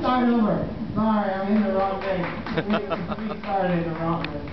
start over. Sorry, I'm in the wrong thing. we started in the wrong thing.